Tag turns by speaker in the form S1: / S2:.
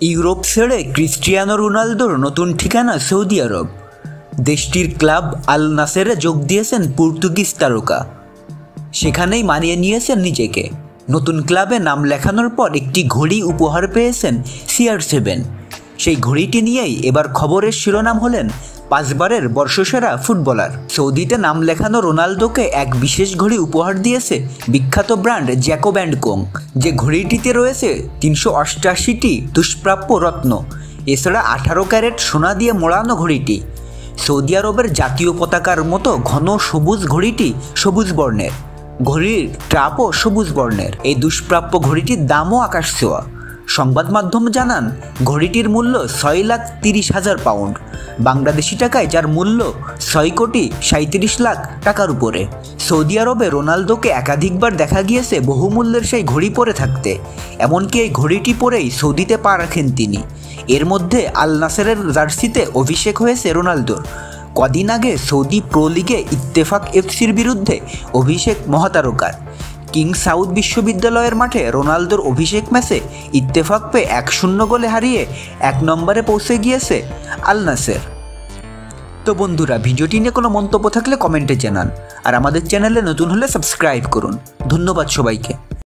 S1: Europe ছেড়ে Cristiano রোনালদোর নতুন ঠিকানা সৌদি আরব। দেশটির ক্লাব আল নাসেরে যোগ দিয়েছেন পর্তুগিজ তারকা। সেখানেই মানিয়ে নিয়েছেন নিজেকে। নতুন ক্লাবে নাম লেখানোর পর একটি ঘড়ি উপহার পেয়েছেন সিআর সেভেন। সেই ঘড়িটি নিয়েই এবার খবরের শিরোনাম হলেন পাঁচবারের বর্ষসেরা ফুটবলার। সৌদিতে নাম লেখানো রোনালদোকে এক বিশেষ ঘড়ি উপহার দিয়েছে বিখ্যাত ব্র্যান্ড জ্যাকো ব্যান্ড কোং। যে ঘড়িটিতে রয়েছে তিনশো অষ্টাশিটি দুষ্প্রাপ্য রত্ন। এছাড়া আঠারো ক্যারেট সোনা দিয়ে মোড়ানো ঘড়িটি। সৌদি আরবের জাতীয় পতাকার মতো ঘন সবুজ ঘড়িটি সবুজ বর্ণের। ঘড়ির ট্রাপও সবুজ বর্ণের। এই দুষ্প্রাপ্য ঘড়িটির দামও আকাশ ছোঁয়া। সংবাদ মাধ্যম জানান, ঘড়িটির মূল্য ছয় লাখ তিরিশ হাজার পাউন্ড। বাংলাদেশি টাকায় যার মূল্য ছয় কোটি সাঁত্রিশ লাখ টাকার উপরে। সৌদি আরবে রোনালদোকে একাধিকবার দেখা গিয়েছে বহুমূল্যের সেই ঘড়ি পরে থাকতে। এমনকি এই ঘড়িটি পরেই সৌদিতে পা রাখেন তিনি। এর মধ্যে আল নাসেরের জার্সিতে অভিষেক হয়েছে রোনালদোর। কদিন আগে সৌদি প্রো লিগে ইত্তেফাক এফসির বিরুদ্ধে অভিষেক মহাতারকার। কিং সাউথ বিশ্ববিদ্যালয়ের মাঠে রোনালদোর অভিষেক ম্যাচে ইত্তেফাক পেয়ে এক শূন্য গোলে হারিয়ে এক নম্বরে পৌঁছে গিয়েছে আলনাসের তো বন্ধুরা, ভিডিওটি নিয়ে কোনো মন্তব্য থাকলে কমেন্টে জানান। আর আমাদের চ্যানেলে নতুন হলে সাবস্ক্রাইব করুন। ধন্যবাদ সবাইকে।